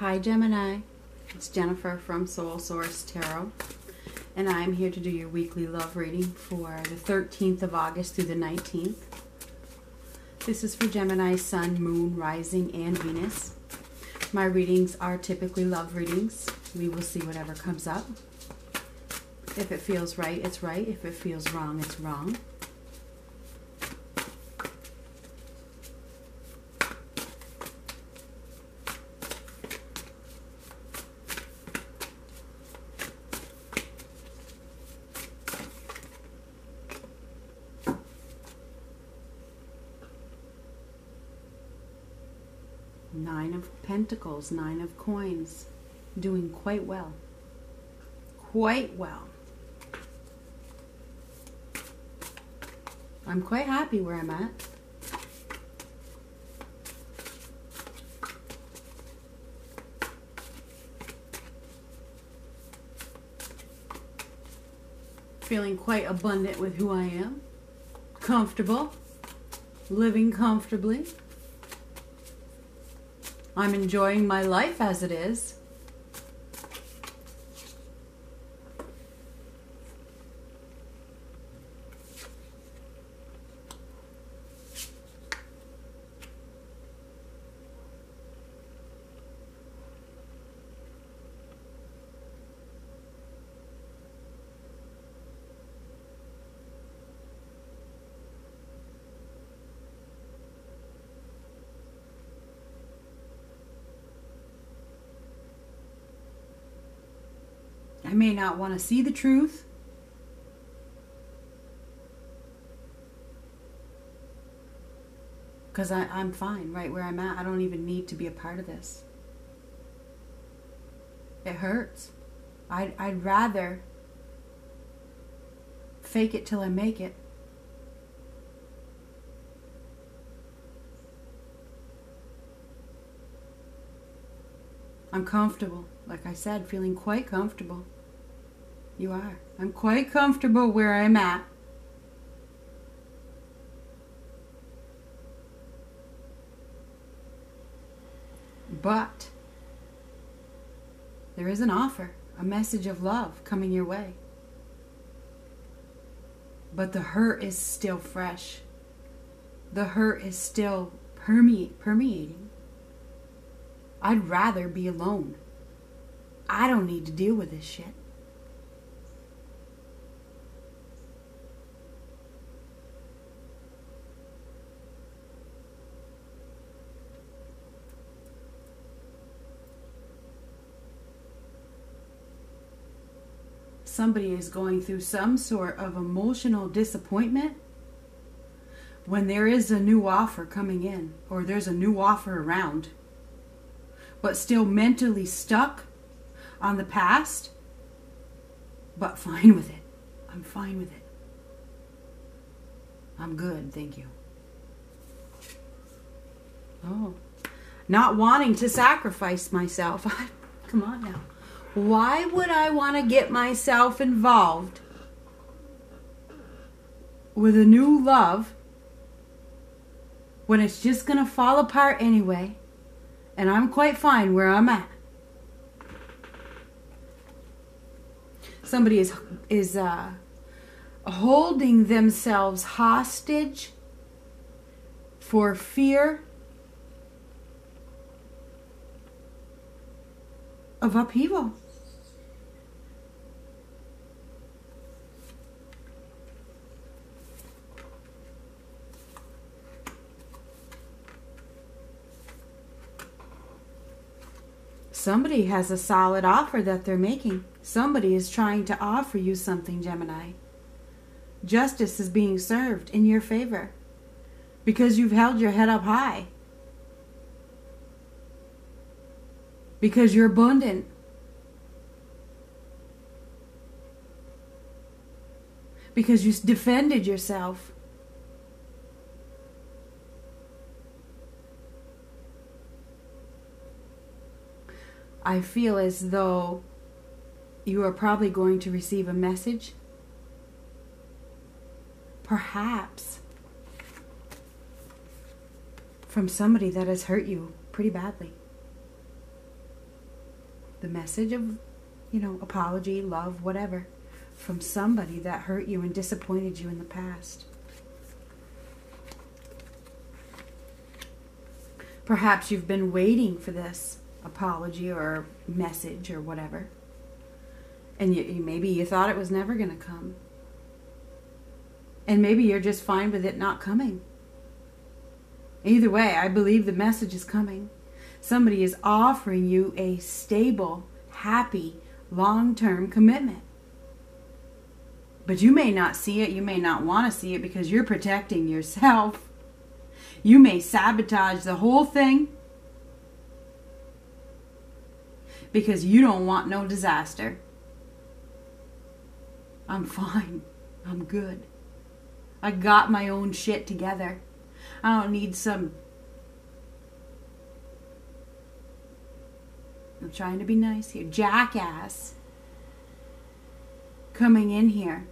Hi Gemini, it's Jennifer from Soul Source Tarot, and I'm here to do your weekly love reading for the 13th of August through the 19th. This is for Gemini, Sun, Moon, Rising, and Venus. My readings are typically love readings. We will see whatever comes up. If it feels right, it's right. If it feels wrong, it's wrong. Nine of Pentacles, Nine of Coins, doing quite well. Quite well. I'm quite happy where I'm at. Feeling quite abundant with who I am. Comfortable. Living comfortably. I'm enjoying my life as it is. I may not want to see the truth. Because I'm fine right where I'm at. I don't even need to be a part of this. It hurts. I'd, I'd rather fake it till I make it. I'm comfortable. Like I said, feeling quite comfortable. You are. I'm quite comfortable where I'm at. But there is an offer, a message of love coming your way. But the hurt is still fresh. The hurt is still permeate, permeating. I'd rather be alone. I don't need to deal with this shit. Somebody is going through some sort of emotional disappointment when there is a new offer coming in or there's a new offer around, but still mentally stuck on the past, but fine with it. I'm fine with it. I'm good, thank you. Oh, not wanting to sacrifice myself. Come on now. Why would I want to get myself involved with a new love when it's just going to fall apart anyway? And I'm quite fine where I'm at. somebody is is uh, holding themselves hostage for fear of upheaval. Somebody has a solid offer that they're making. Somebody is trying to offer you something, Gemini. Justice is being served in your favor because you've held your head up high. Because you're abundant. Because you defended yourself. I feel as though you are probably going to receive a message. Perhaps from somebody that has hurt you pretty badly. the message of, you know, apology, love, whatever, from somebody that hurt you and disappointed you in the past. Perhaps you've been waiting for this apology or message or whatever. And you, you, maybe you thought it was never going to come. And maybe you're just fine with it not coming. Either way, I believe the message is coming. Somebody is offering you a stable, happy, long term commitment. But you may not see it, you may not want to see it because you're protecting yourself. You may sabotage the whole thing because you don't want no disaster. I'm fine. I'm good. I got my own shit together. I don't need some. I'm trying to be nice here. Jackass coming in here.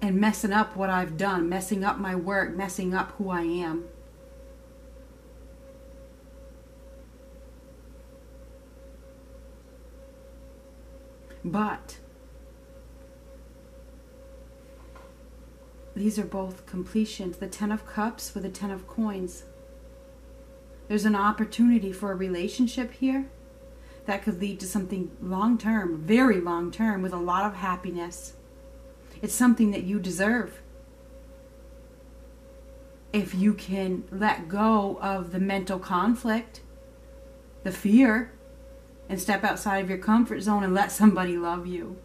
And messing up what I've done, messing up my work, messing up who I am. But these are both completions the Ten of Cups with the Ten of Coins. There's an opportunity for a relationship here that could lead to something long term, very long term, with a lot of happiness. It's something that you deserve. If you can let go of the mental conflict, the fear, and step outside of your comfort zone and let somebody love you.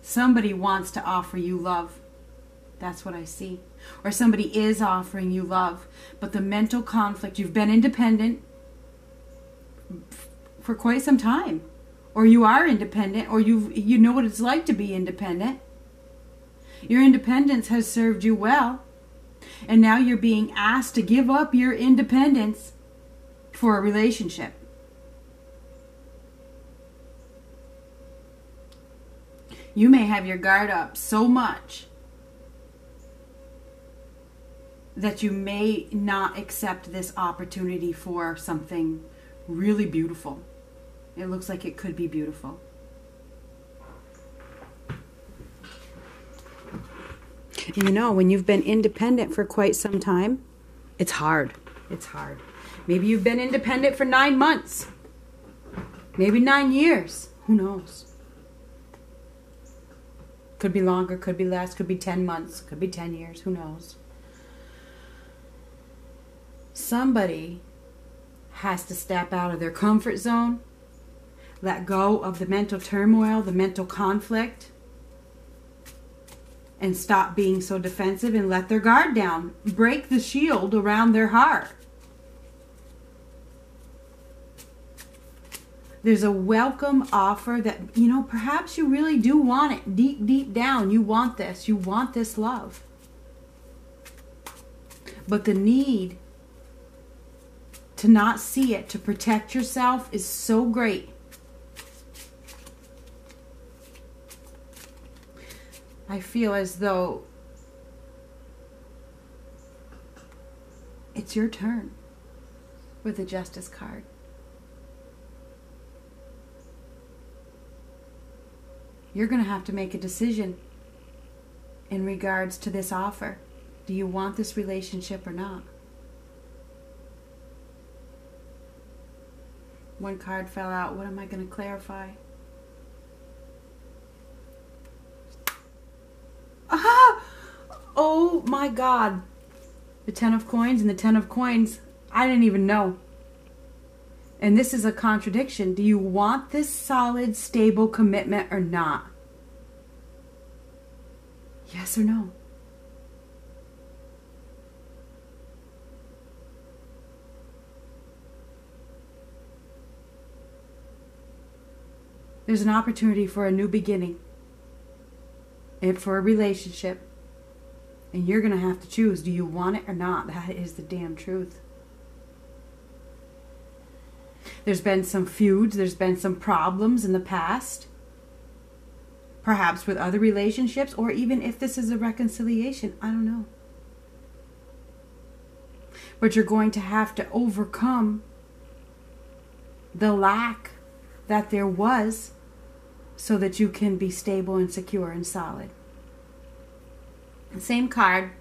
Somebody wants to offer you love. That's what I see. Or somebody is offering you love, but the mental conflict, you've been independent for quite some time. Or you are independent or you you know what it's like to be independent. Your independence has served you well. And now you're being asked to give up your independence for a relationship. You may have your guard up so much that you may not accept this opportunity for something really beautiful. It looks like it could be beautiful. You know, when you've been independent for quite some time, it's hard. It's hard. Maybe you've been independent for nine months, maybe nine years. Who knows? Could be longer, could be less, could be 10 months, could be 10 years, who knows. Somebody has to step out of their comfort zone, let go of the mental turmoil, the mental conflict, and stop being so defensive and let their guard down. Break the shield around their heart. There's a welcome offer that, you know, perhaps you really do want it deep, deep down. You want this. You want this love. But the need to not see it, to protect yourself, is so great. I feel as though it's your turn with the Justice card. You're going to have to make a decision in regards to this offer. Do you want this relationship or not? One card fell out. What am I going to clarify? Ah! Oh my god. The Ten of Coins and the Ten of Coins. I didn't even know. And this is a contradiction. Do you want this solid, stable commitment or not? Yes or no? There's an opportunity for a new beginning and for a relationship. And you're going to have to choose do you want it or not? That is the damn truth. There's been some feuds, there's been some problems in the past, perhaps with other relationships, or even if this is a reconciliation. I don't know. But you're going to have to overcome the lack that there was so that you can be stable and secure and solid. Same card,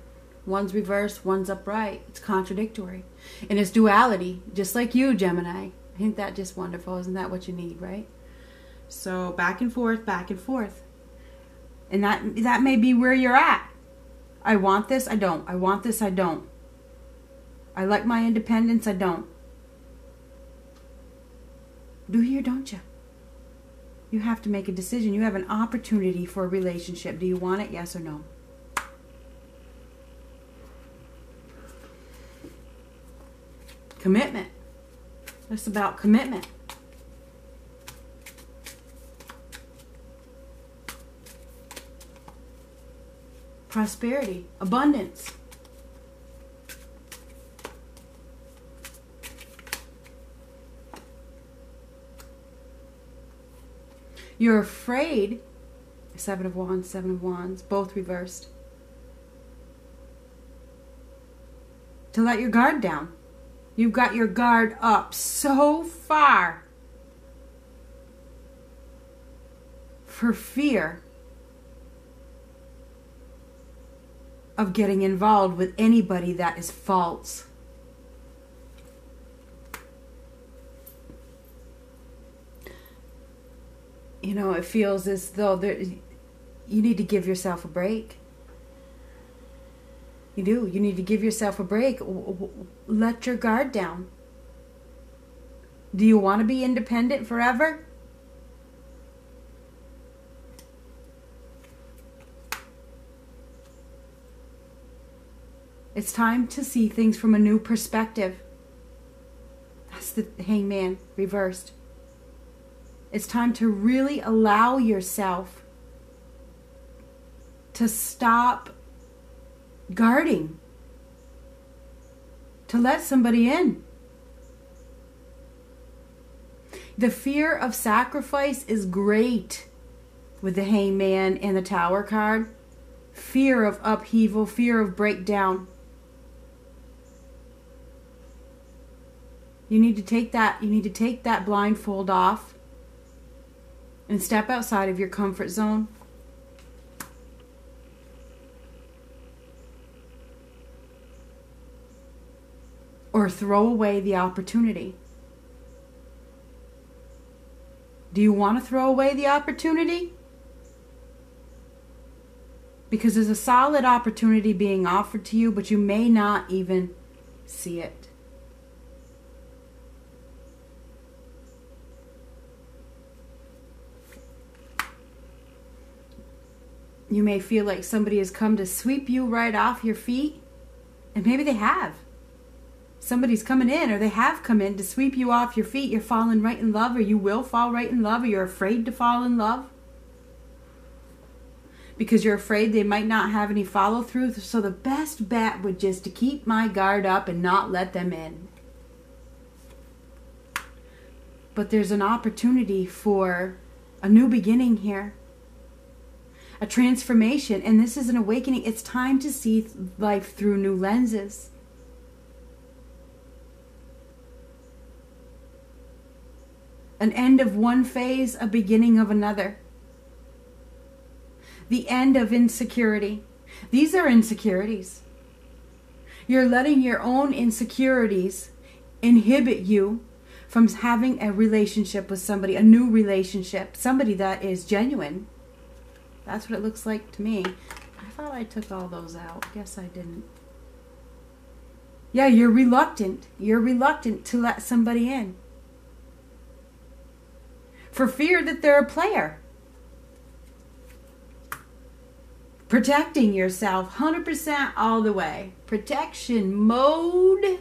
one's reversed, one's upright. It's contradictory. And it's duality, just like you, Gemini. Ain't that just wonderful? Isn't that what you need, right? So back and forth, back and forth. And that that may be where you're at. I want this, I don't. I want this, I don't. I like my independence, I don't. Do you don't you? You have to make a decision. You have an opportunity for a relationship. Do you want it? Yes or no? Commitment. It's about commitment. Prosperity, abundance. You're afraid. Seven of Wands, Seven of Wands, both reversed. To let your guard down. You've got your guard up so far for fear of getting involved with anybody that is false. you know, it feels as though there, you need to give yourself a break. You do. You need to give yourself a break. Let your guard down. Do you want to be independent forever? It's time to see things from a new perspective. That's the hangman reversed. It's time to really allow yourself to stop guarding, to let somebody in. The fear of sacrifice is great with the hangman and the tower card. Fear of upheaval, fear of breakdown. You need to take that you need to take that blindfold off and step outside of your comfort zone. Or throw away the opportunity. Do you want to throw away the opportunity? Because there's a solid opportunity being offered to you, but you may not even see it. You may feel like somebody has come to sweep you right off your feet, and maybe they have. Somebody's coming in, or they have come in to sweep you off your feet. You're falling right in love, or you will fall right in love, or you're afraid to fall in love because you're afraid they might not have any follow through. So the best bet would just to keep my guard up and not let them in. But there's an opportunity for a new beginning here a transformation, and this is an awakening. It's time to see life through new lenses. An end of one phase, a beginning of another. The end of insecurity. These are insecurities. You're letting your own insecurities inhibit you from having a relationship with somebody, a new relationship, somebody that is genuine. That's what it looks like to me. I thought I took all those out. Guess I didn't. Yeah, you're reluctant. You're reluctant to let somebody in. For fear that they're a player. Protecting yourself 100% all the way. Protection mode.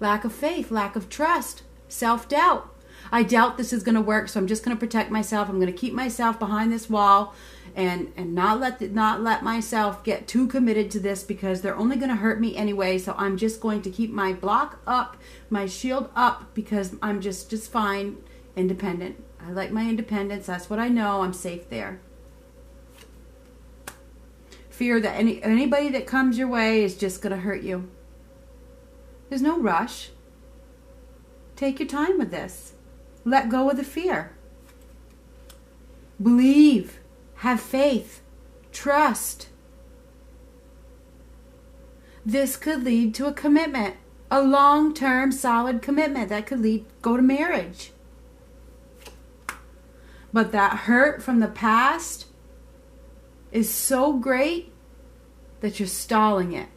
Lack of faith, lack of trust, self doubt. I doubt this is going to work, so I'm just going to protect myself. I'm going to keep myself behind this wall and and not let the, not let myself get too committed to this because they're only going to hurt me anyway. So I'm just going to keep my block up, my shield up because I'm just just fine, independent. I like my independence. That's what I know. I'm safe there. Fear that any anybody that comes your way is just going to hurt you. There's no rush. Take your time with this. Let go of the fear. Believe. Have faith. Trust. This could lead to a commitment, a long term, solid commitment that could lead go to marriage. But that hurt from the past is so great that you're stalling it.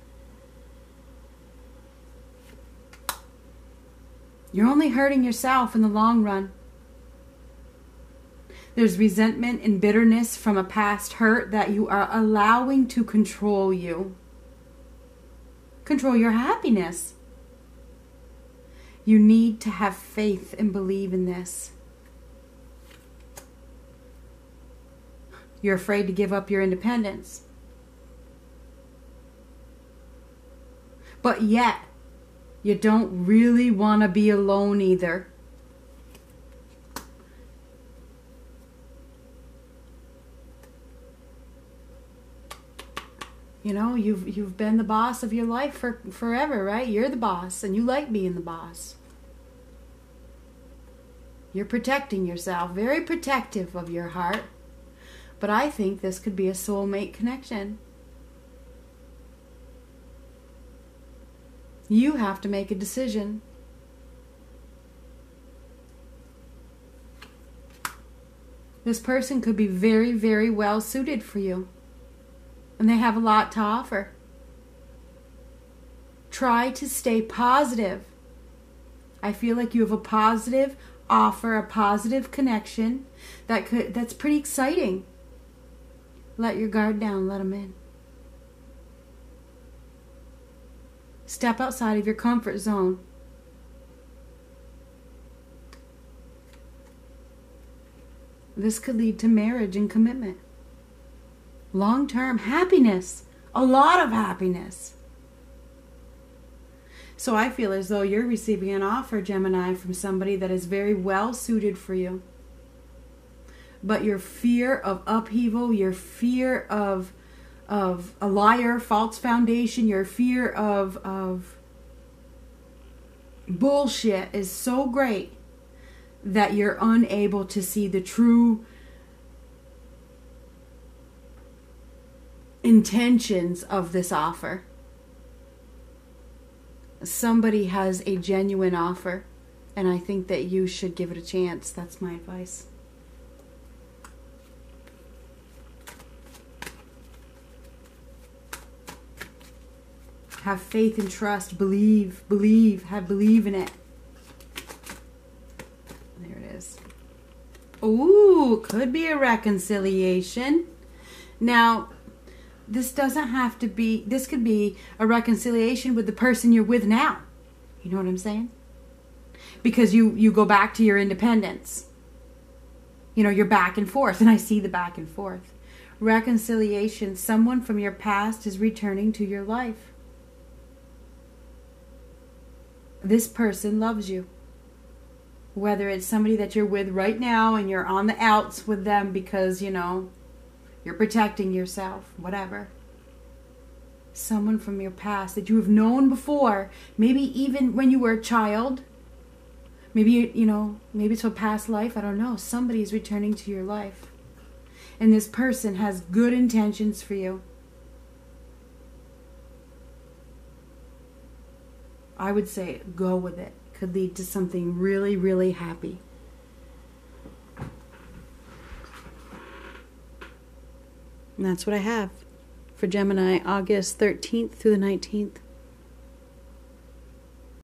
You're only hurting yourself in the long run. There's resentment and bitterness from a past hurt that you are allowing to control you. Control your happiness. You need to have faith and believe in this. You're afraid to give up your independence. But yet, you don't really want to be alone either. You know, you've you've been the boss of your life for forever, right? You're the boss and you like being the boss. You're protecting yourself, very protective of your heart. But I think this could be a soulmate connection. You have to make a decision. This person could be very, very well suited for you and they have a lot to offer. Try to stay positive. I feel like you have a positive offer, a positive connection that could that's pretty exciting. Let your guard down, let them in. Step outside of your comfort zone. This could lead to marriage and commitment long term happiness, a lot of happiness. So I feel as though you're receiving an offer, Gemini, from somebody that is very well suited for you. But your fear of upheaval, your fear of of a liar, false foundation, your fear of of bullshit is so great that you're unable to see the true intentions of this offer. Somebody has a genuine offer, and I think that you should give it a chance. That's my advice. Have faith and trust. Believe, believe, have believe in it. There it is. Ooh, could be a reconciliation. Now, this doesn't have to be this could be a reconciliation with the person you're with now you know what i'm saying because you you go back to your independence you know you're back and forth and i see the back and forth reconciliation someone from your past is returning to your life this person loves you whether it's somebody that you're with right now and you're on the outs with them because you know you're protecting yourself, whatever. Someone from your past that you have known before, maybe even when you were a child. Maybe, you know, maybe it's a past life, I don't know. Somebody is returning to your life. And this person has good intentions for you. I would say go with it. Could lead to something really, really happy. And that's what I have for Gemini, August 13th through the 19th.